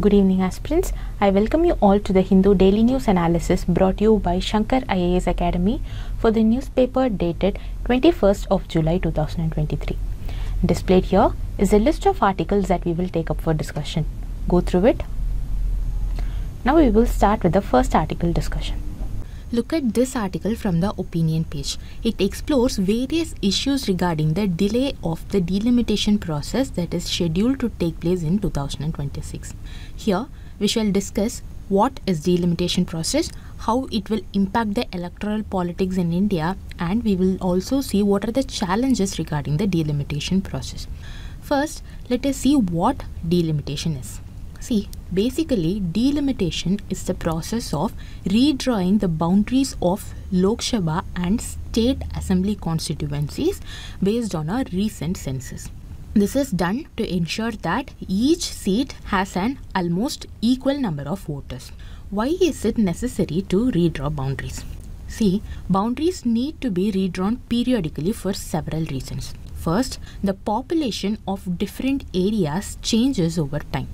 Good evening, aspirants. I welcome you all to the Hindu Daily News Analysis brought to you by Shankar IAS Academy for the newspaper dated 21st of July 2023. Displayed here is a list of articles that we will take up for discussion. Go through it. Now we will start with the first article discussion. Look at this article from the opinion page. It explores various issues regarding the delay of the delimitation process that is scheduled to take place in 2026. Here, we shall discuss what is delimitation process, how it will impact the electoral politics in India, and we will also see what are the challenges regarding the delimitation process. First, let us see what delimitation is. See, basically, delimitation is the process of redrawing the boundaries of Lok Sabha and state assembly constituencies based on a recent census. This is done to ensure that each seat has an almost equal number of voters. Why is it necessary to redraw boundaries? See, boundaries need to be redrawn periodically for several reasons. First, the population of different areas changes over time.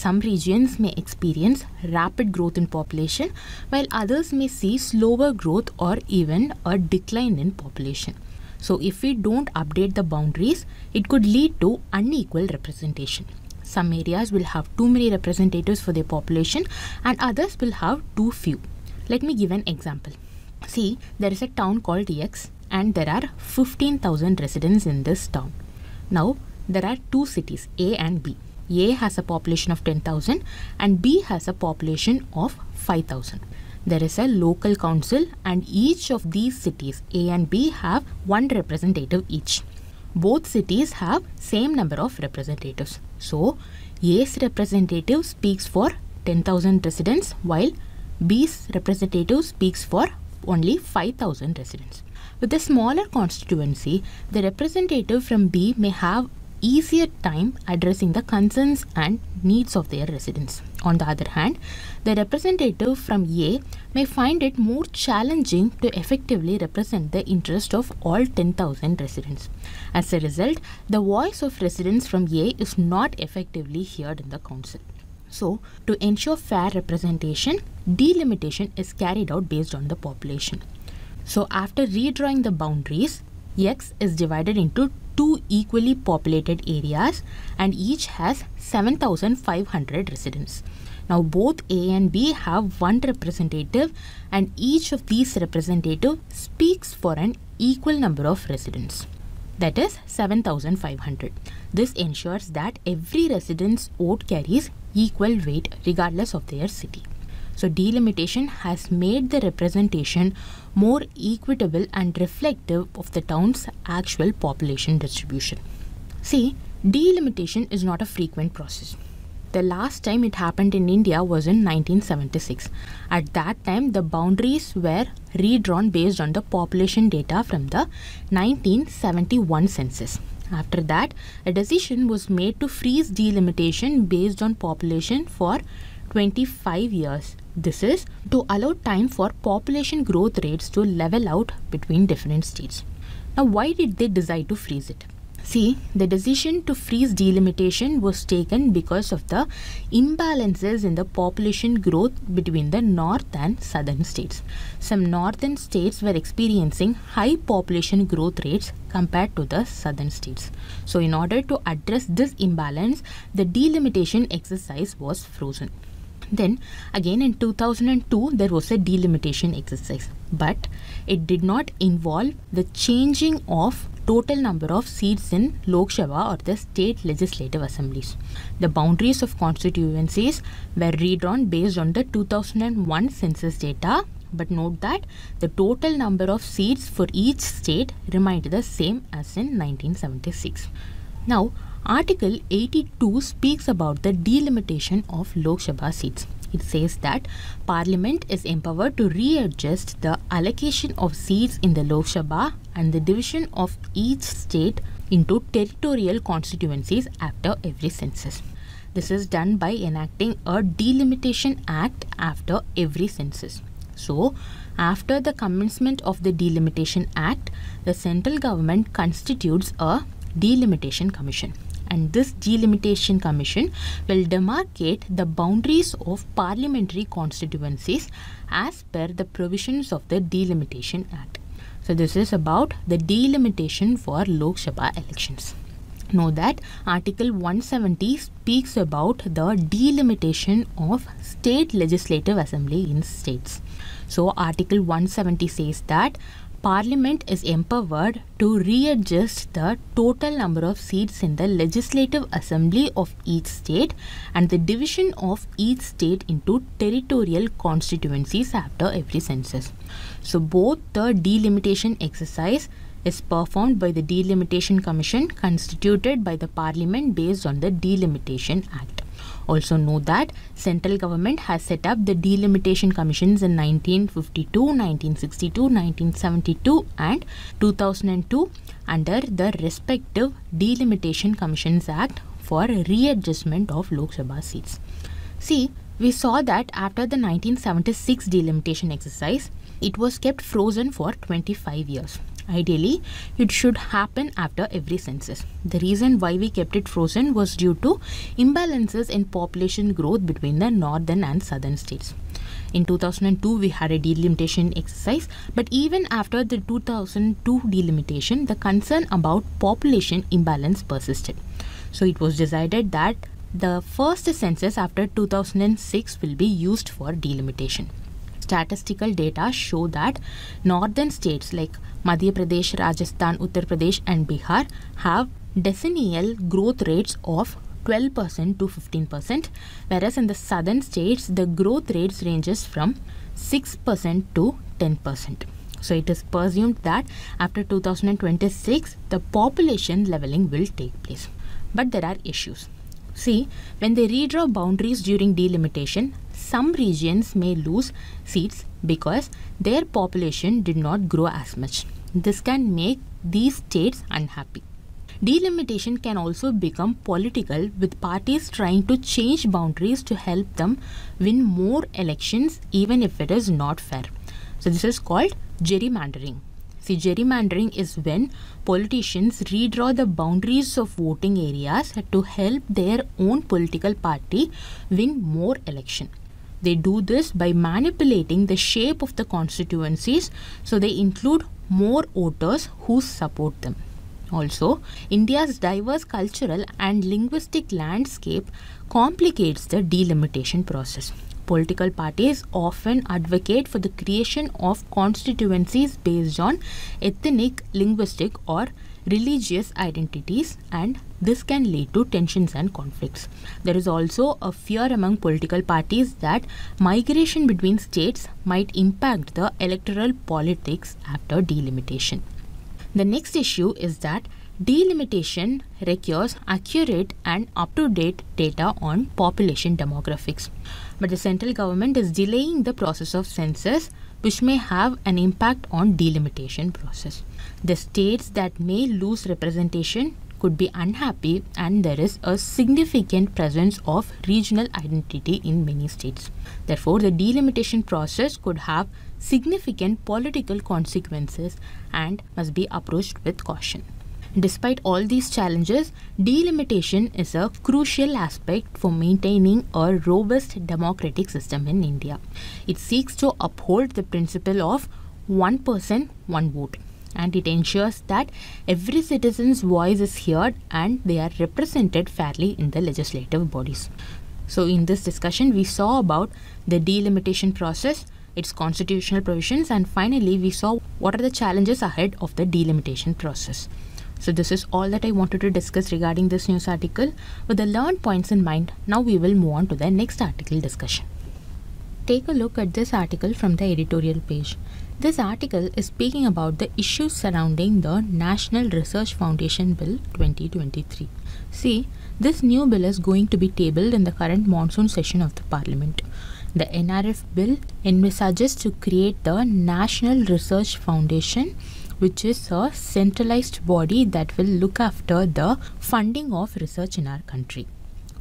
Some regions may experience rapid growth in population, while others may see slower growth or even a decline in population. So, if we don't update the boundaries, it could lead to unequal representation. Some areas will have too many representatives for their population, and others will have too few. Let me give an example. See, there is a town called X, and there are 15,000 residents in this town. Now, there are two cities, A and B. A has a population of 10,000 and B has a population of 5,000. There is a local council and each of these cities A and B have one representative each. Both cities have same number of representatives. So A's representative speaks for 10,000 residents while B's representative speaks for only 5,000 residents. With a smaller constituency, the representative from B may have easier time addressing the concerns and needs of their residents. On the other hand, the representative from A may find it more challenging to effectively represent the interest of all 10,000 residents. As a result, the voice of residents from A is not effectively heard in the council. So, to ensure fair representation, delimitation is carried out based on the population. So, after redrawing the boundaries, X is divided into two equally populated areas and each has 7500 residents. Now both A and B have one representative and each of these representative speaks for an equal number of residents. That is 7500. This ensures that every resident's vote carries equal weight regardless of their city. So delimitation has made the representation more equitable and reflective of the town's actual population distribution. See, delimitation is not a frequent process. The last time it happened in India was in 1976. At that time, the boundaries were redrawn based on the population data from the 1971 census. After that, a decision was made to freeze delimitation based on population for 25 years. This is to allow time for population growth rates to level out between different states. Now, why did they decide to freeze it? See, the decision to freeze delimitation was taken because of the imbalances in the population growth between the north and southern states. Some northern states were experiencing high population growth rates compared to the southern states. So, in order to address this imbalance, the delimitation exercise was frozen. Then again in 2002 there was a delimitation exercise but it did not involve the changing of total number of seats in Lok Sabha or the state legislative assemblies. The boundaries of constituencies were redrawn based on the 2001 census data but note that the total number of seats for each state remained the same as in 1976. Now Article 82 speaks about the delimitation of Lok Sabha seats. It says that Parliament is empowered to readjust the allocation of seats in the Lok Sabha and the division of each state into territorial constituencies after every census. This is done by enacting a delimitation act after every census. So, after the commencement of the delimitation act, the central government constitutes a delimitation commission and this delimitation commission will demarcate the boundaries of parliamentary constituencies as per the provisions of the delimitation act. So this is about the delimitation for lok sabha elections. Know that article 170 speaks about the delimitation of state legislative assembly in states. So article 170 says that Parliament is empowered to readjust the total number of seats in the Legislative Assembly of each state and the division of each state into territorial constituencies after every census. So, both the delimitation exercise is performed by the Delimitation Commission constituted by the Parliament based on the Delimitation Act. Also know that central government has set up the delimitation commissions in 1952, 1962, 1972 and 2002 under the respective Delimitation Commissions Act for readjustment of Lok Sabha seats. See, we saw that after the 1976 delimitation exercise, it was kept frozen for 25 years. Ideally, it should happen after every census. The reason why we kept it frozen was due to imbalances in population growth between the northern and southern states. In 2002, we had a delimitation exercise, but even after the 2002 delimitation, the concern about population imbalance persisted. So it was decided that the first census after 2006 will be used for delimitation statistical data show that northern states like Madhya Pradesh, Rajasthan, Uttar Pradesh, and Bihar have decennial growth rates of 12% to 15%, whereas in the southern states, the growth rates ranges from 6% to 10%. So it is presumed that after 2026, the population leveling will take place. But there are issues. See, when they redraw boundaries during delimitation, some regions may lose seats because their population did not grow as much. This can make these states unhappy. Delimitation can also become political with parties trying to change boundaries to help them win more elections even if it is not fair. So this is called gerrymandering. See, gerrymandering is when politicians redraw the boundaries of voting areas to help their own political party win more election. They do this by manipulating the shape of the constituencies so they include more voters who support them. Also, India's diverse cultural and linguistic landscape complicates the delimitation process. Political parties often advocate for the creation of constituencies based on ethnic, linguistic, or religious identities and this can lead to tensions and conflicts. There is also a fear among political parties that migration between states might impact the electoral politics after delimitation. The next issue is that delimitation requires accurate and up-to-date data on population demographics. But the central government is delaying the process of census which may have an impact on delimitation process. The states that may lose representation could be unhappy and there is a significant presence of regional identity in many states. Therefore, the delimitation process could have significant political consequences and must be approached with caution. Despite all these challenges, delimitation is a crucial aspect for maintaining a robust democratic system in India. It seeks to uphold the principle of one person, one vote and it ensures that every citizen's voice is heard and they are represented fairly in the legislative bodies. So in this discussion we saw about the delimitation process, its constitutional provisions and finally we saw what are the challenges ahead of the delimitation process. So this is all that I wanted to discuss regarding this news article. With the learned points in mind, now we will move on to the next article discussion. Take a look at this article from the editorial page. This article is speaking about the issues surrounding the National Research Foundation Bill 2023. See, this new bill is going to be tabled in the current monsoon session of the Parliament. The NRF bill envisages to create the National Research Foundation, which is a centralized body that will look after the funding of research in our country.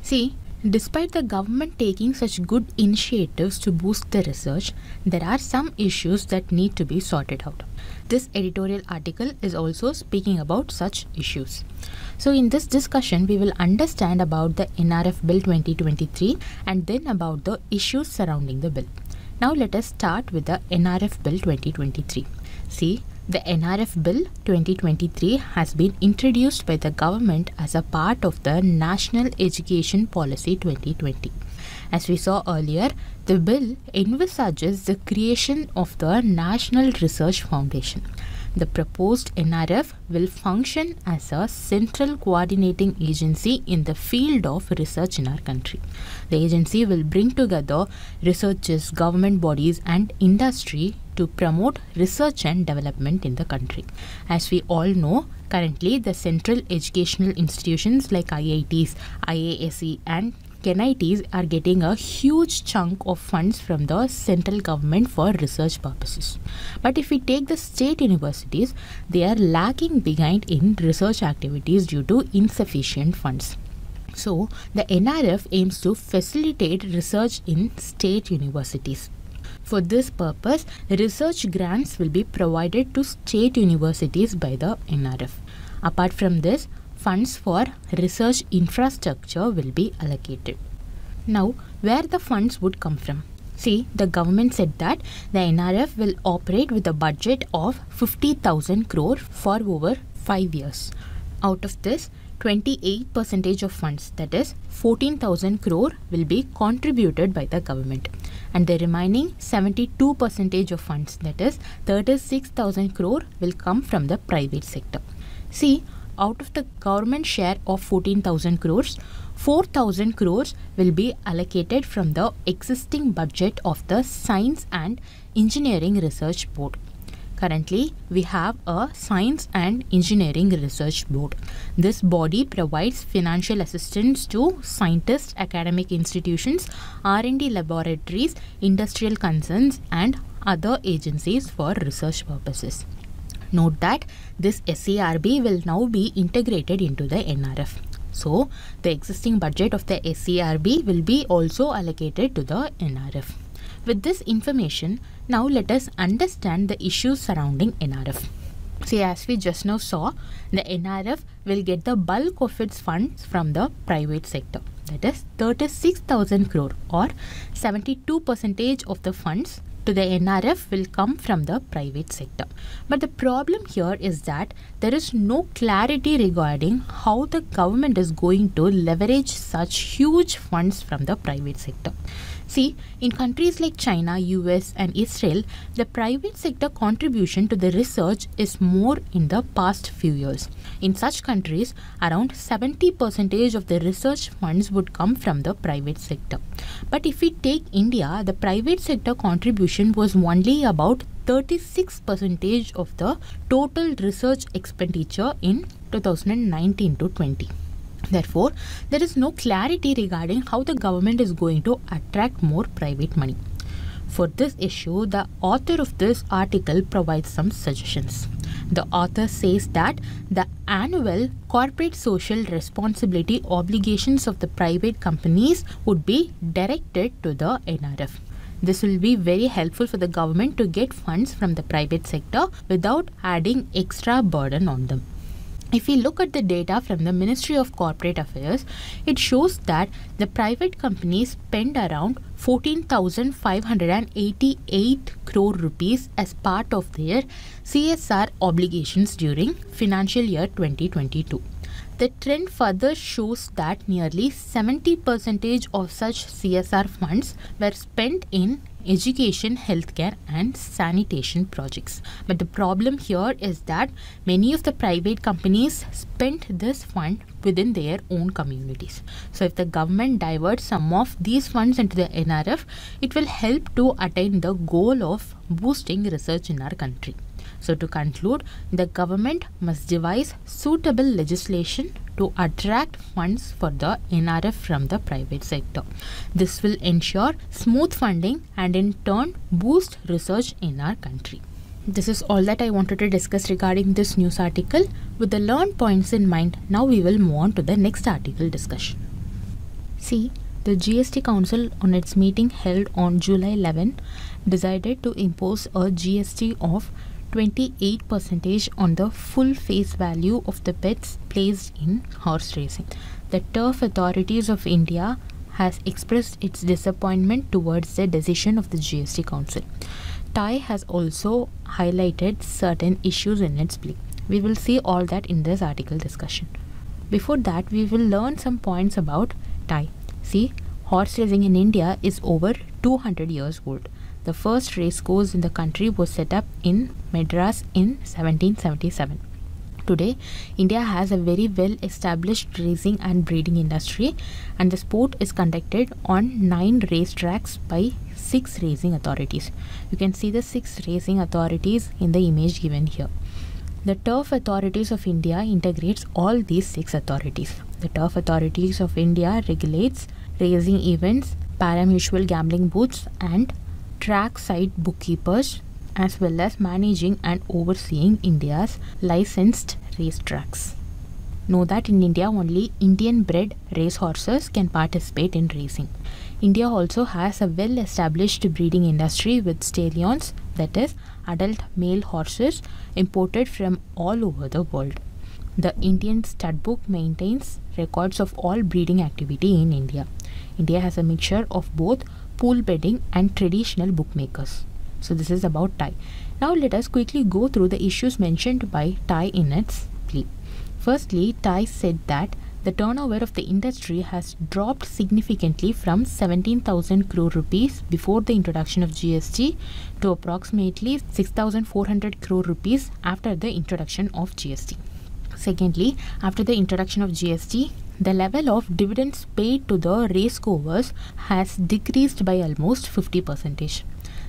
See, Despite the government taking such good initiatives to boost the research, there are some issues that need to be sorted out. This editorial article is also speaking about such issues. So in this discussion, we will understand about the NRF Bill 2023 and then about the issues surrounding the bill. Now let us start with the NRF Bill 2023. See, the NRF Bill 2023 has been introduced by the government as a part of the National Education Policy 2020. As we saw earlier, the bill envisages the creation of the National Research Foundation. The proposed NRF will function as a central coordinating agency in the field of research in our country. The agency will bring together researchers, government bodies, and industry to promote research and development in the country. As we all know, currently the central educational institutions like IITs, IASE, and NITs are getting a huge chunk of funds from the central government for research purposes. But if we take the state universities, they are lagging behind in research activities due to insufficient funds. So, the NRF aims to facilitate research in state universities. For this purpose, research grants will be provided to state universities by the NRF. Apart from this, funds for research infrastructure will be allocated. Now, where the funds would come from? See, the government said that the NRF will operate with a budget of 50,000 crore for over 5 years. Out of this, 28 percentage of funds that is 14,000 crore will be contributed by the government and the remaining 72 percentage of funds that is 36,000 crore will come from the private sector. See, out of the government share of 14,000 crores, 4,000 crores will be allocated from the existing budget of the Science and Engineering Research Board. Currently, we have a Science and Engineering Research Board. This body provides financial assistance to scientists, academic institutions, R&D laboratories, industrial concerns and other agencies for research purposes. Note that this SERB will now be integrated into the NRF. So, the existing budget of the SERB will be also allocated to the NRF. With this information, now let us understand the issues surrounding NRF. See, as we just now saw, the NRF will get the bulk of its funds from the private sector. That is 36,000 crore or 72 percentage of the funds to the NRF will come from the private sector. But the problem here is that there is no clarity regarding how the government is going to leverage such huge funds from the private sector. See, in countries like China, US, and Israel, the private sector contribution to the research is more in the past few years. In such countries, around 70% of the research funds would come from the private sector. But if we take India, the private sector contribution was only about 36% of the total research expenditure in 2019 to 20. Therefore, there is no clarity regarding how the government is going to attract more private money. For this issue, the author of this article provides some suggestions. The author says that the annual corporate social responsibility obligations of the private companies would be directed to the NRF. This will be very helpful for the government to get funds from the private sector without adding extra burden on them. If we look at the data from the Ministry of Corporate Affairs, it shows that the private companies spend around 14,588 crore rupees as part of their CSR obligations during financial year 2022. The trend further shows that nearly 70% of such CSR funds were spent in education, healthcare, and sanitation projects. But the problem here is that many of the private companies spent this fund within their own communities. So, if the government diverts some of these funds into the NRF, it will help to attain the goal of boosting research in our country. So, to conclude, the government must devise suitable legislation to attract funds for the NRF from the private sector. This will ensure smooth funding and in turn boost research in our country. This is all that I wanted to discuss regarding this news article. With the learned points in mind, now we will move on to the next article discussion. See, The GST Council, on its meeting held on July 11, decided to impose a GST of 28% on the full face value of the bets placed in horse racing. The turf authorities of India has expressed its disappointment towards the decision of the GST Council. TAI has also highlighted certain issues in its plea. We will see all that in this article discussion. Before that, we will learn some points about TAI. See, horse racing in India is over 200 years old. The first race course in the country was set up in Madras in 1777. Today, India has a very well established racing and breeding industry, and the sport is conducted on nine race tracks by six racing authorities. You can see the six racing authorities in the image given here. The Turf Authorities of India integrates all these six authorities. The Turf Authorities of India regulates racing events, pari-mutuel gambling booths, and track side bookkeepers, as well as managing and overseeing India's licensed racetracks. Know that in India only Indian bred racehorses can participate in racing. India also has a well established breeding industry with stallions, that is, adult male horses imported from all over the world. The Indian Stud Book maintains records of all breeding activity in India. India has a mixture of both pool betting and traditional bookmakers. So this is about TAI. Now let us quickly go through the issues mentioned by TAI in its plea. Firstly, TAI said that the turnover of the industry has dropped significantly from 17,000 crore rupees before the introduction of GST to approximately 6,400 crore rupees after the introduction of GST. Secondly, after the introduction of GST, the level of dividends paid to the racegoers has decreased by almost 50 percentage.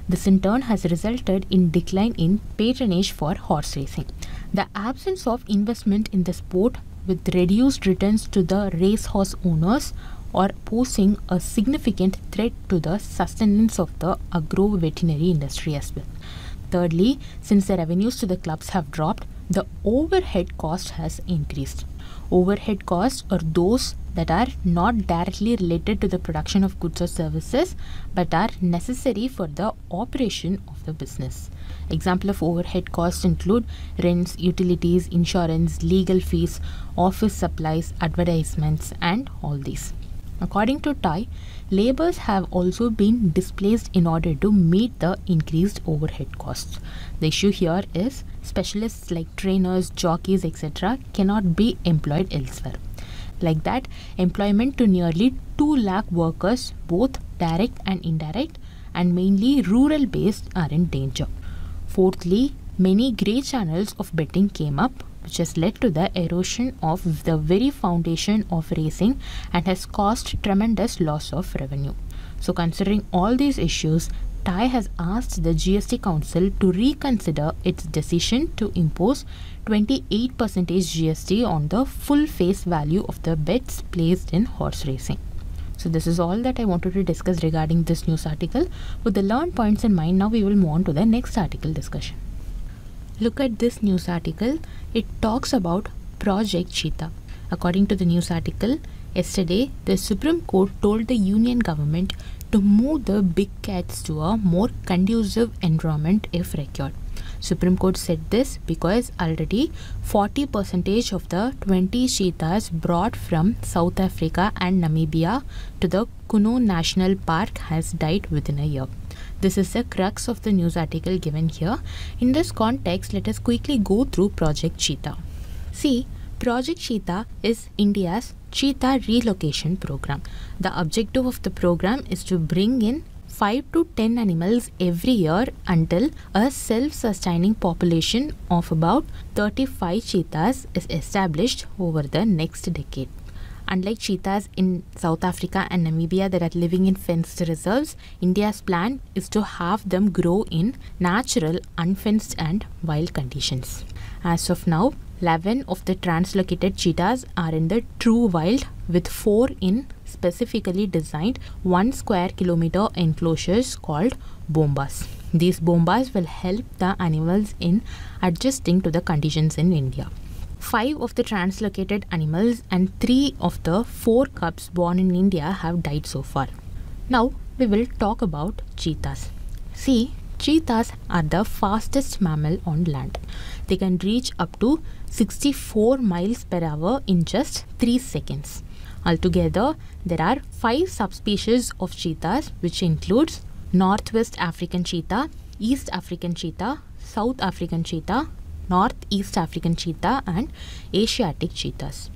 This in turn has resulted in decline in patronage for horse racing. The absence of investment in the sport with reduced returns to the racehorse owners are posing a significant threat to the sustenance of the agro-veterinary industry as well. Thirdly, since the revenues to the clubs have dropped, the overhead cost has increased. Overhead costs are those that are not directly related to the production of goods or services but are necessary for the operation of the business. Example of overhead costs include rents, utilities, insurance, legal fees, office supplies, advertisements and all these. According to TAI, labours have also been displaced in order to meet the increased overhead costs. The issue here is specialists like trainers, jockeys, etc. cannot be employed elsewhere. Like that, employment to nearly 2 lakh workers, both direct and indirect, and mainly rural based, are in danger. Fourthly, many grey channels of betting came up, which has led to the erosion of the very foundation of racing and has caused tremendous loss of revenue. So, considering all these issues, TAI has asked the GST Council to reconsider its decision to impose 28% GST on the full face value of the bets placed in horse racing. So this is all that I wanted to discuss regarding this news article. With the learned points in mind, now we will move on to the next article discussion. Look at this news article. It talks about Project Cheetah. According to the news article, yesterday the Supreme Court told the union government to move the big cats to a more conducive environment if required. Supreme Court said this because already 40 percentage of the 20 cheetahs brought from South Africa and Namibia to the Kuno National Park has died within a year. This is the crux of the news article given here. In this context, let us quickly go through Project Cheetah. See, Project Cheetah is India's cheetah relocation program. The objective of the program is to bring in 5 to 10 animals every year until a self-sustaining population of about 35 cheetahs is established over the next decade. Unlike cheetahs in South Africa and Namibia that are living in fenced reserves, India's plan is to have them grow in natural, unfenced and wild conditions. As of now, 11 of the translocated cheetahs are in the true wild with 4 in specifically designed 1 square kilometer enclosures called bomas. These bomas will help the animals in adjusting to the conditions in India. Five of the translocated animals and three of the four cubs born in India have died so far. Now we will talk about cheetahs. See, cheetahs are the fastest mammal on land. They can reach up to 64 miles per hour in just 3 seconds. Altogether, there are 5 subspecies of cheetahs which includes Northwest African cheetah, East African cheetah, South African cheetah, Northeast African cheetah and Asiatic cheetahs.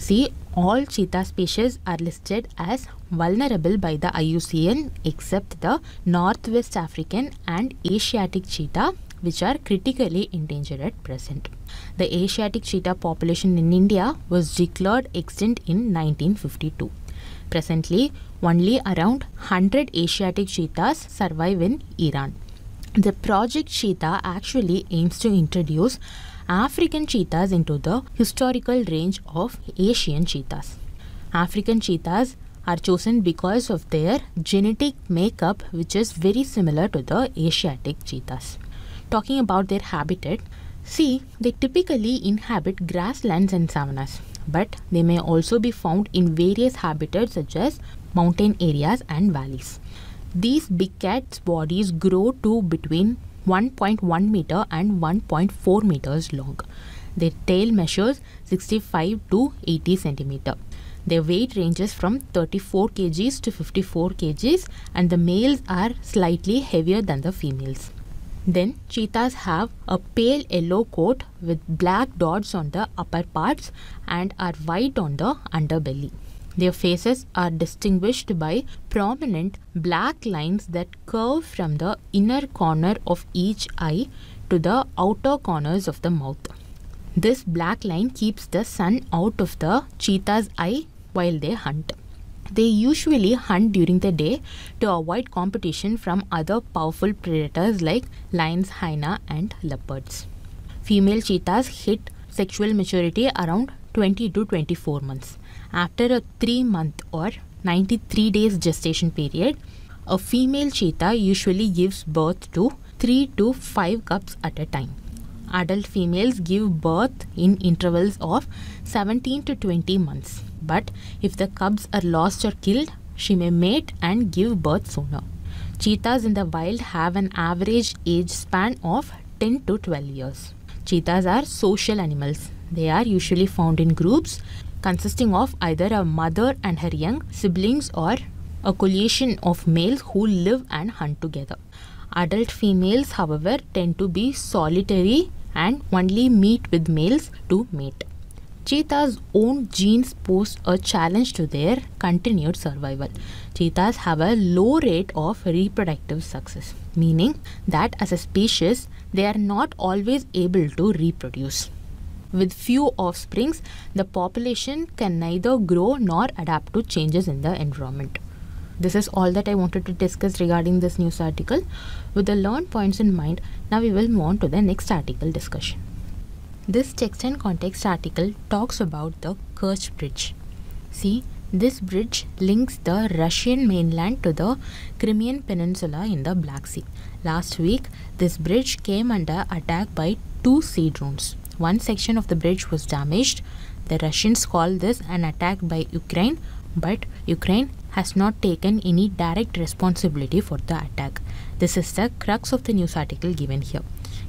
See, all cheetah species are listed as vulnerable by the IUCN except the Northwest African and Asiatic cheetah which are critically endangered at present. The Asiatic cheetah population in India was declared extinct in 1952. Presently, only around 100 Asiatic cheetahs survive in Iran. The Project Cheetah actually aims to introduce African cheetahs into the historical range of Asian cheetahs. African cheetahs are chosen because of their genetic makeup which is very similar to the Asiatic cheetahs. Talking about their habitat, see they typically inhabit grasslands and savannas but they may also be found in various habitats such as mountain areas and valleys. These big cats' bodies grow to between 1.1 meter and 1.4 meters long. Their tail measures 65 to 80 centimeter. Their weight ranges from 34 kgs to 54 kgs and the males are slightly heavier than the females. Then cheetahs have a pale yellow coat with black dots on the upper parts and are white on the underbelly. Their faces are distinguished by prominent black lines that curve from the inner corner of each eye to the outer corners of the mouth. This black line keeps the sun out of the cheetah's eye while they hunt. They usually hunt during the day to avoid competition from other powerful predators like lions, hyena, and leopards. Female cheetahs hit sexual maturity around 20 to 24 months. After a 3 month or 93 days gestation period, a female cheetah usually gives birth to 3 to 5 cubs at a time. Adult females give birth in intervals of 17 to 20 months. But if the cubs are lost or killed, she may mate and give birth sooner. Cheetahs in the wild have an average age span of 10 to 12 years. Cheetahs are social animals. They are usually found in groups consisting of either a mother and her young siblings or a coalition of males who live and hunt together. Adult females, however, tend to be solitary and only meet with males to mate. Cheetahs' own genes pose a challenge to their continued survival. Cheetahs have a low rate of reproductive success, meaning that as a species, they are not always able to reproduce. With few offsprings, the population can neither grow nor adapt to changes in the environment. This is all that I wanted to discuss regarding this news article. With the learned points in mind, now we will move on to the next article discussion. This text and context article talks about the Kerch Bridge. See, this bridge links the Russian mainland to the Crimean Peninsula in the Black Sea. Last week, this bridge came under attack by two sea drones. One section of the bridge was damaged. The Russians call this an attack by Ukraine, but Ukraine has not taken any direct responsibility for the attack. This is the crux of the news article given here.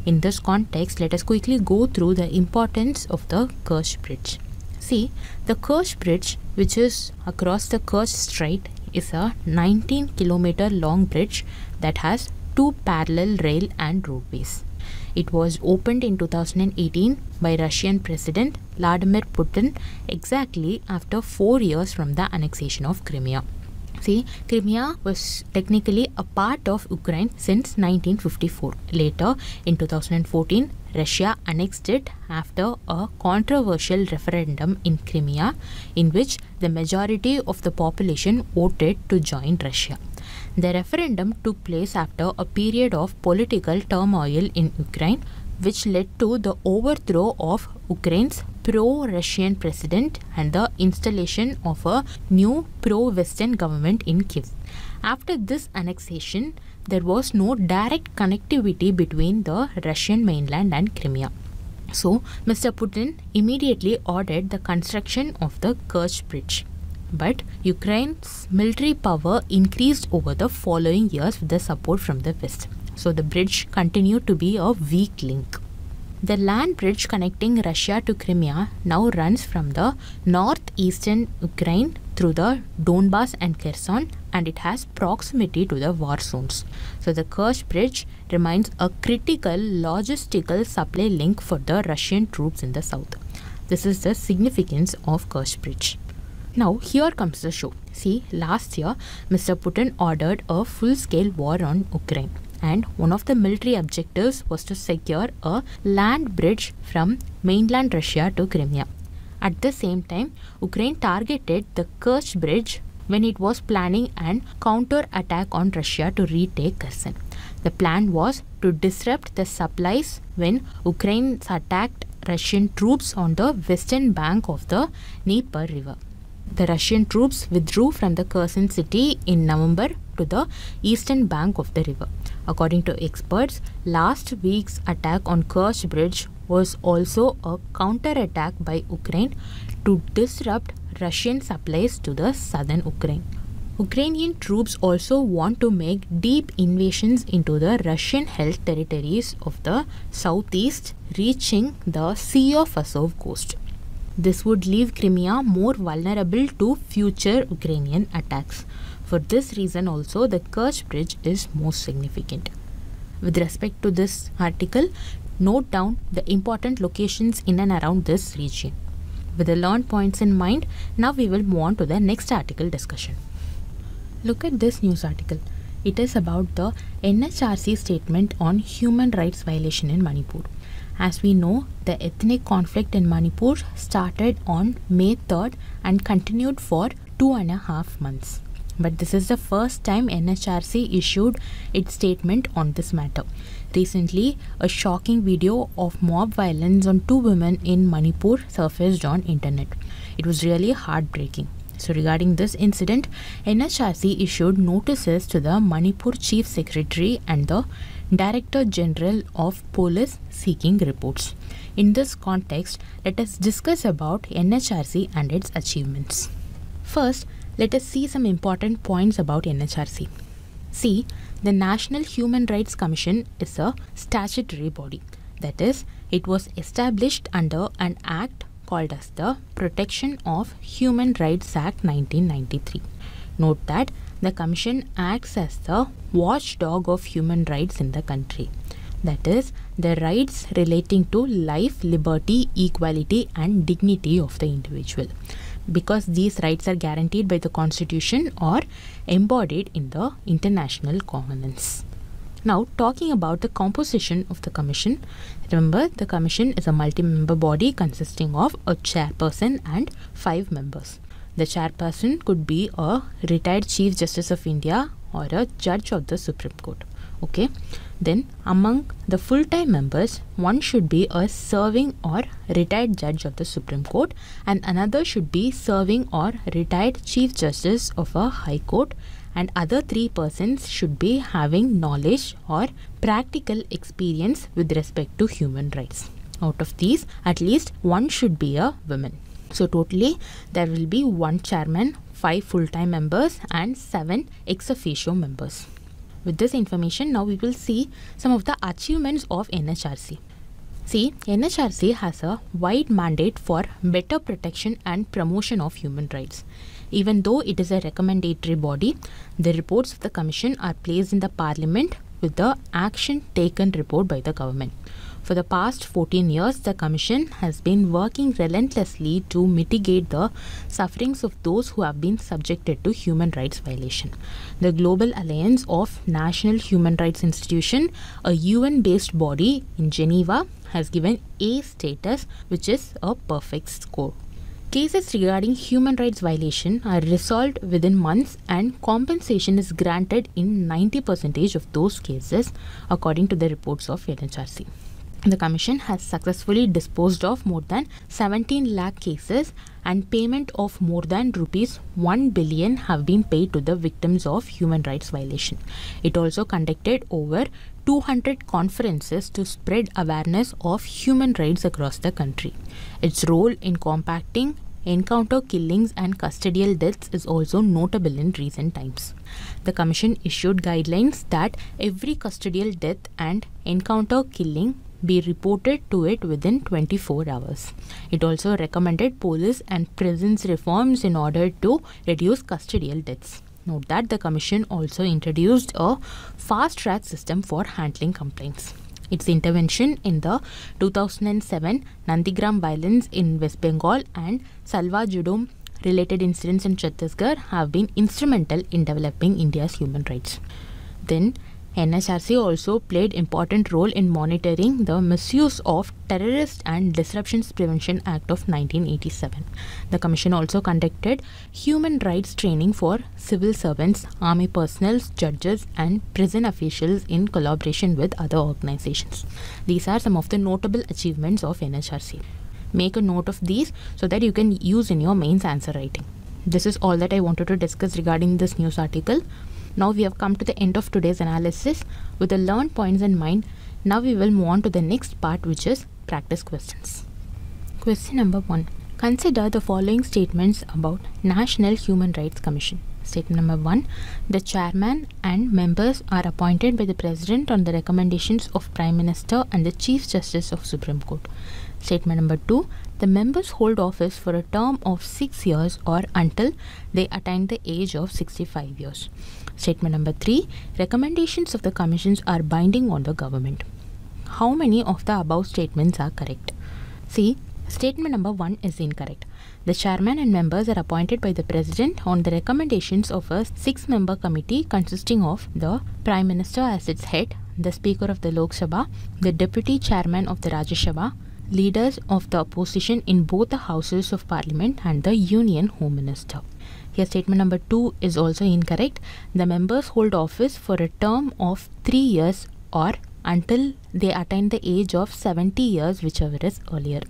In this context, let us quickly go through the importance of the Kerch Bridge. See, the Kerch Bridge, which is across the Kerch Strait, is a 19 kilometer long bridge that has two parallel rail and roadways. It was opened in 2018 by Russian President Vladimir Putin exactly after four years from the annexation of Crimea. See, Crimea was technically a part of Ukraine since 1954. Later, in 2014, Russia annexed it after a controversial referendum in Crimea in which the majority of the population voted to join Russia. The referendum took place after a period of political turmoil in Ukraine, which led to the overthrow of Ukraine's pro Russian president and the installation of a new pro Western government in Kiev. After this annexation, there was no direct connectivity between the Russian mainland and Crimea. So, Mr. Putin immediately ordered the construction of the Kerch Bridge. But Ukraine's military power increased over the following years with the support from the West. So, the bridge continued to be a weak link. The land bridge connecting Russia to Crimea now runs from the northeastern Ukraine through the Donbas and Kherson and it has proximity to the war zones. So the Kerch bridge remains a critical logistical supply link for the Russian troops in the south. This is the significance of Kerch bridge. Now here comes the show. See, last year Mr. Putin ordered a full-scale war on Ukraine and one of the military objectives was to secure a land bridge from mainland Russia to Crimea. At the same time, Ukraine targeted the Kerch bridge when it was planning an counter attack on Russia to retake Kherson. The plan was to disrupt the supplies when Ukraine attacked Russian troops on the western bank of the Dnieper River. The Russian troops withdrew from the Kherson city in November to the eastern bank of the river. According to experts, last week's attack on Kerch Bridge was also a counterattack by Ukraine to disrupt Russian supplies to the southern Ukraine. Ukrainian troops also want to make deep invasions into the Russian held territories of the southeast, reaching the Sea of Azov coast. This would leave Crimea more vulnerable to future Ukrainian attacks. For this reason also the Kerch Bridge is most significant. With respect to this article, note down the important locations in and around this region. With the learned points in mind, now we will move on to the next article discussion. Look at this news article. It is about the NHRC statement on human rights violation in Manipur. As we know, the ethnic conflict in Manipur started on May 3rd and continued for two and a half months but this is the first time NHRC issued its statement on this matter. Recently, a shocking video of mob violence on two women in Manipur surfaced on internet. It was really heartbreaking. So regarding this incident, NHRC issued notices to the Manipur Chief Secretary and the Director General of Police seeking reports. In this context, let us discuss about NHRC and its achievements. First, let us see some important points about NHRC. See, the National Human Rights Commission is a statutory body. That is, it was established under an act called as the Protection of Human Rights Act 1993. Note that the Commission acts as the watchdog of human rights in the country. That is, the rights relating to life, liberty, equality, and dignity of the individual because these rights are guaranteed by the constitution or embodied in the international covenants. Now, talking about the composition of the commission, remember the commission is a multi member body consisting of a chairperson and five members. The chairperson could be a retired Chief Justice of India or a judge of the Supreme Court. Okay, then among the full time members, one should be a serving or retired judge of the Supreme Court, and another should be serving or retired Chief Justice of a High Court, and other three persons should be having knowledge or practical experience with respect to human rights. Out of these, at least one should be a woman. So, totally, there will be one chairman, five full time members, and seven ex officio members. With this information, now we will see some of the achievements of NHRC. See, NHRC has a wide mandate for better protection and promotion of human rights. Even though it is a recommendatory body, the reports of the Commission are placed in the Parliament with the action taken report by the government. For the past 14 years, the Commission has been working relentlessly to mitigate the sufferings of those who have been subjected to human rights violation. The Global Alliance of National Human Rights Institution, a UN-based body in Geneva, has given A status, which is a perfect score. Cases regarding human rights violation are resolved within months and compensation is granted in 90% of those cases according to the reports of NHRC. The Commission has successfully disposed of more than 17 lakh cases and payment of more than rupees 1 billion have been paid to the victims of human rights violation. It also conducted over 200 conferences to spread awareness of human rights across the country. Its role in compacting encounter killings and custodial deaths is also notable in recent times. The Commission issued guidelines that every custodial death and encounter killing be reported to it within 24 hours. It also recommended police and prisons reforms in order to reduce custodial deaths. Note that the Commission also introduced a fast track system for handling complaints. Its intervention in the 2007 Nandigram violence in West Bengal and Salwa Judum related incidents in Chhattisgarh have been instrumental in developing India's human rights. Then, NHRC also played important role in monitoring the misuse of Terrorist and Disruptions Prevention Act of 1987. The commission also conducted human rights training for civil servants, army personnel, judges and prison officials in collaboration with other organizations. These are some of the notable achievements of NHRC. Make a note of these so that you can use in your mains answer writing. This is all that I wanted to discuss regarding this news article. Now we have come to the end of today's analysis. With the learned points in mind, now we will move on to the next part which is practice questions. Question number 1. Consider the following statements about National Human Rights Commission. Statement number 1. The chairman and members are appointed by the president on the recommendations of Prime Minister and the Chief Justice of Supreme Court. Statement number 2. The members hold office for a term of 6 years or until they attain the age of 65 years. Statement number 3. Recommendations of the commissions are binding on the government. How many of the above statements are correct? See, statement number 1 is incorrect. The chairman and members are appointed by the president on the recommendations of a six member committee consisting of the prime minister as its head, the speaker of the Lok Sabha, the deputy chairman of the Rajya Sabha, leaders of the opposition in both the houses of parliament, and the union home minister. Here, statement number two is also incorrect. The members hold office for a term of three years or until they attain the age of 70 years, whichever is earlier.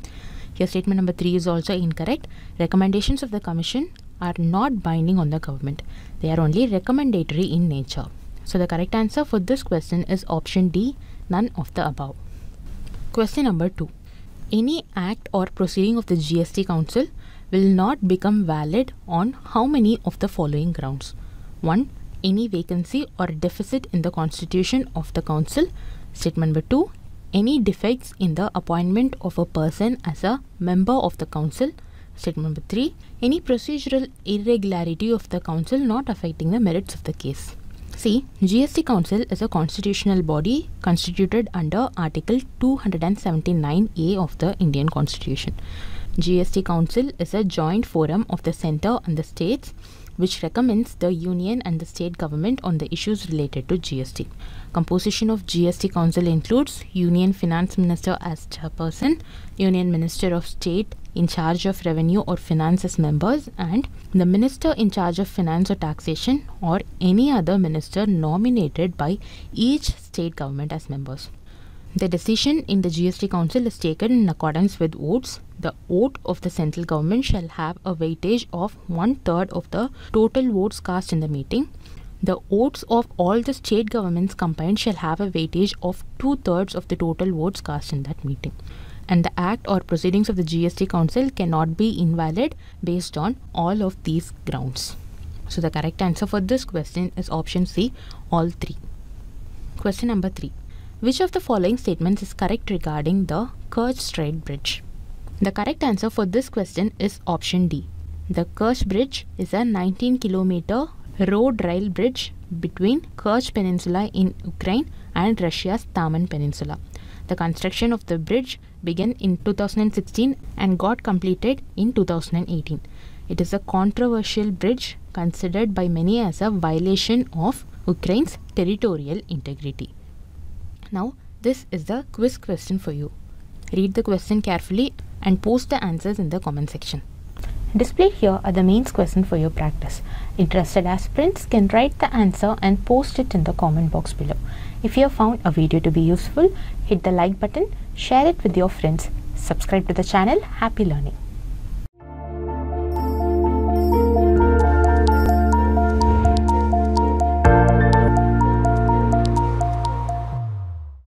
Here, statement number three is also incorrect. Recommendations of the Commission are not binding on the government, they are only recommendatory in nature. So, the correct answer for this question is option D, none of the above. Question number two Any act or proceeding of the GST Council will not become valid on how many of the following grounds. 1 any vacancy or deficit in the constitution of the council. Statement number 2 any defects in the appointment of a person as a member of the council. Statement number 3 any procedural irregularity of the council not affecting the merits of the case. See, GST Council is a constitutional body constituted under Article 279A of the Indian Constitution. GST Council is a joint forum of the centre and the states which recommends the union and the state government on the issues related to GST. Composition of GST Council includes Union Finance Minister as chairperson, Union Minister of State in charge of revenue or finance as members, and the Minister in charge of finance or taxation or any other minister nominated by each state government as members. The decision in the GST Council is taken in accordance with votes. The vote of the central government shall have a weightage of one third of the total votes cast in the meeting. The votes of all the state governments combined shall have a weightage of two thirds of the total votes cast in that meeting. And the act or proceedings of the GST Council cannot be invalid based on all of these grounds. So the correct answer for this question is option C, all three. Question number three. Which of the following statements is correct regarding the Kerch Strait Bridge? The correct answer for this question is option D. The Kerch Bridge is a 19 kilometer road rail bridge between Kerch Peninsula in Ukraine and Russia's Taman Peninsula. The construction of the bridge began in 2016 and got completed in 2018. It is a controversial bridge considered by many as a violation of Ukraine's territorial integrity. Now, this is the quiz question for you. Read the question carefully and post the answers in the comment section. Displayed here are the mains question for your practice. Interested aspirants can write the answer and post it in the comment box below. If you have found a video to be useful, hit the like button, share it with your friends, subscribe to the channel. Happy learning!